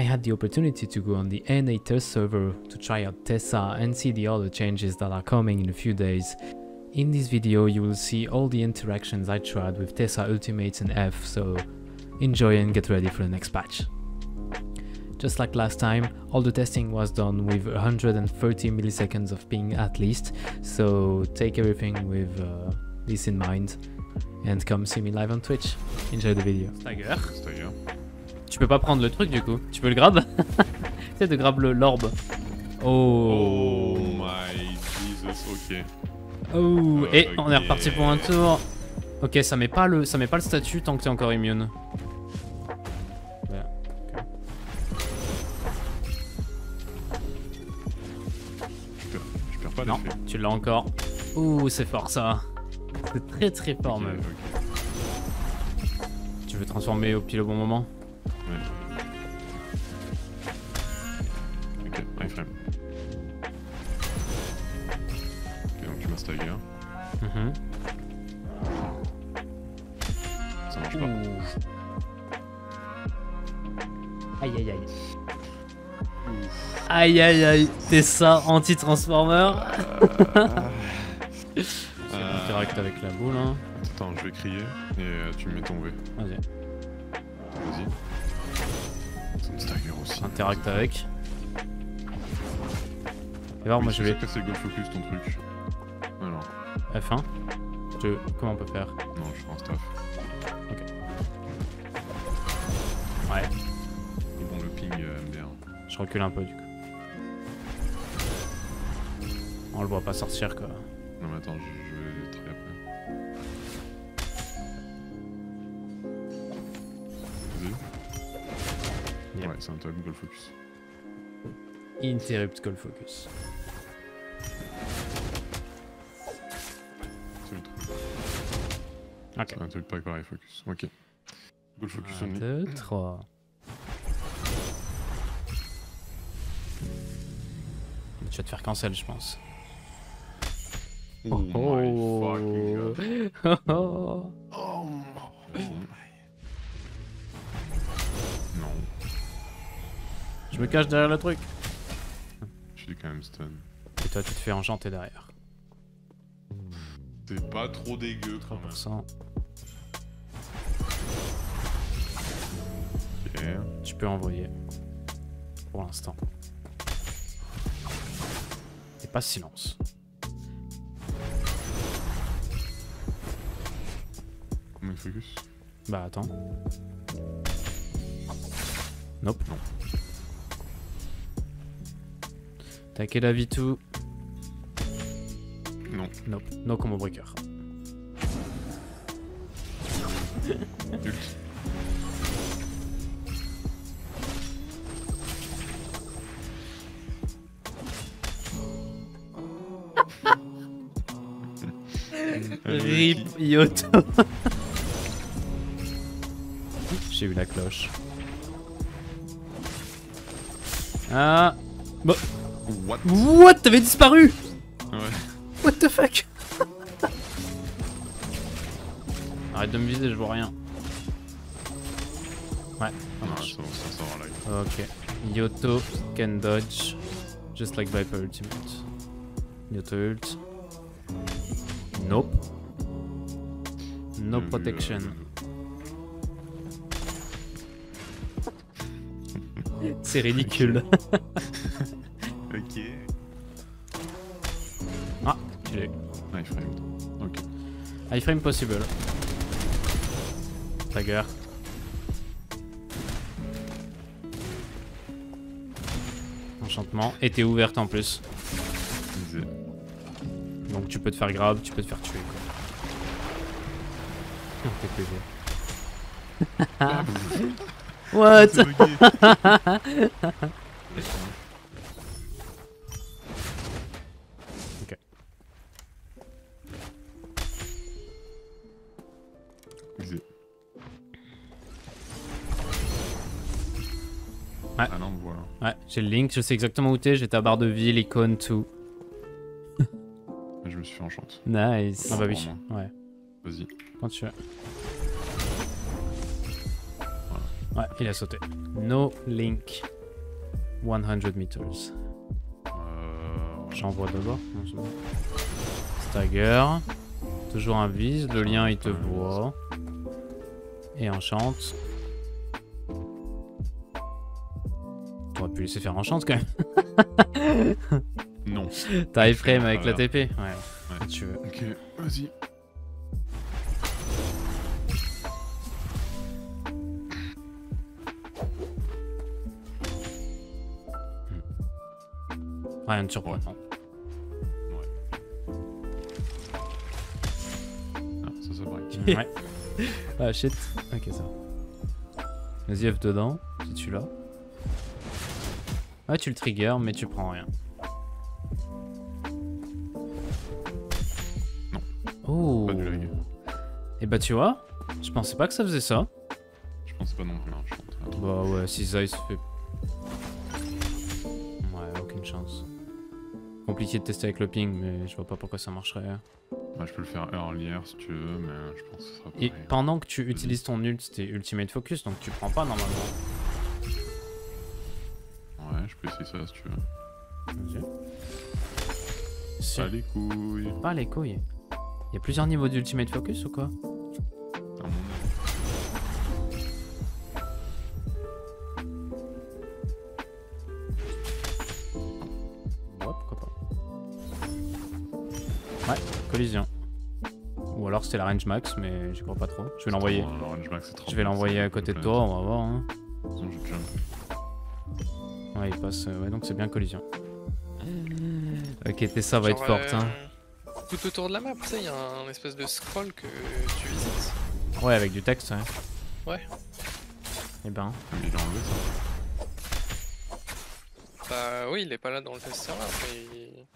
I had the opportunity to go on the NA test server to try out Tessa and see the other changes that are coming in a few days. In this video you will see all the interactions I tried with Tessa Ultimates and F, so enjoy and get ready for the next patch. Just like last time, all the testing was done with 130 milliseconds of ping at least, so take everything with uh, this in mind and come see me live on Twitch. Enjoy the video. Tu peux pas prendre le truc du coup Tu peux le grab Tu de grab le l'orbe. Oh. Oh my Jesus, ok. Oh. Et on est reparti pour un tour. Ok, ça met pas le, ça met pas le statut tant que t'es encore immune. Voilà. Je perds, je perds pas Non, tu l'as encore. Ouh, c'est fort ça. C'est très très fort même. Tu veux transformer au pile au bon moment? Ok, iframe. Ok, donc tu m'as stagger. Mhm. Ça marche pas. Aïe aïe aïe. Aïe aïe aïe. T'es ça, anti-transformer. Euh, interact avec la boule hein. Attends, je vais crier et euh, tu me mets ton V. Vas-y. Vas-y. Aussi. Interact avec. Et voir, Oui, moi je vais ça que c'est Goal Focus ton truc. Alors, F1. Je... Comment on peut faire? Non, je ferai un staff. Ouais. Et bon, le ping euh. Je recule un peu du coup. On le voit pas sortir quoi. Non, mais attends, je, je vais Ouais, c'est un top Goal Focus. Interrupt call focus. C'est le truc. Ok. C'est un truc pas pareil, Focus. Ok. Goal Focus 1, only. 2, 3. Tu vas te faire cancel, je pense. Oh, my fucking god. Je me cache derrière le truc. je suis quand même stun. Et toi, tu te fais enchanter derrière. C'est pas trop dégueu quand même. 3%. Ok. Tu peux envoyer. Pour l'instant. Et pas silence. Comment il focus? Bah attends. Nope. Non. T'as quel avis tout Non. Nope. No combo breaker. RIP Yoto. J'ai eu la cloche. Ah. Bah. What? What? T'avais disparu Ouais. What the fuck? Arrête de me viser, je vois rien. Ouais, ça Ah, marche. ça, ça sort en live. Ok. Yoto can dodge, just like Viper Ultimate. Yoto ult. Nope. No protection. C'est ridicule. Ok. ah, tu l'as eu. Iframe. Ok. Iframe possible. Tagger. Enchantement. Et t'es ouverte en plus. Easy. Donc tu peux te faire grab, tu peux te faire tuer quoi. T'es PV. What? Ouais. Ah non, voilà. Ouais, j'ai le link, je sais exactement où t'es, j'ai ta barre de vie, l'icône, tout. Je me suis fait enchanter. Nice. Ah bah oui, ouais. Vas-y. Quand tu veux. Ouais, il a sauté. No link. 100 meters. Euh... J'envoie d'abord. Stagger. Toujours un vise. Le lien, il te voit. Et enchante. T'aurais pu laisser faire enchante quand même. Non. T'as iframe avec la. TP Ouais. Ouais. Si tu veux. Ok, vas-y. Rien de surprenant. Ah, ça, ça break. Ouais. ah shit. Ok, ça. va. Vas-y, F dedans, si tu l'as. Ouais, tu le trigger, mais tu prends rien. Non. Oh. Pas. Et bah, tu vois, je pensais pas que ça faisait ça. Je pense pas non plus, hein, je. Bah ouais, si ça il se fait. Ouais, aucune chance. Compliqué de tester avec le ping, mais je vois pas pourquoi ça marcherait. Ouais, je peux le faire earlier si tu veux, mais je pense que ce sera Et pareil. pendant que tu utilises ton ult, t'es ultimate focus, donc tu prends pas normalement. Essayer ça si tu veux. Vas-y. Si. Pas les couilles. Pas les couilles. Y a plusieurs niveaux d'ultimate focus ou quoi? Mon. Ouais, pourquoi pas. Ouais, collision. Ou alors c'était la range max, mais j'y crois pas trop. Je vais l'envoyer. C'est trop Je vais l'envoyer ça, à côté de toi, on va voir. Hein. Je jump. Ouais, il passe. euh, Ouais, donc c'est bien collision. Ok, Tessa va être Genre, forte. Hein. euh, Tout autour de la map, tu sais, il y a un espèce de scroll que tu visites. Ouais, avec du texte, ouais. Ouais. Et ben. Mais il a enlevé ça. Bah oui, il est pas là dans le test serveur, mais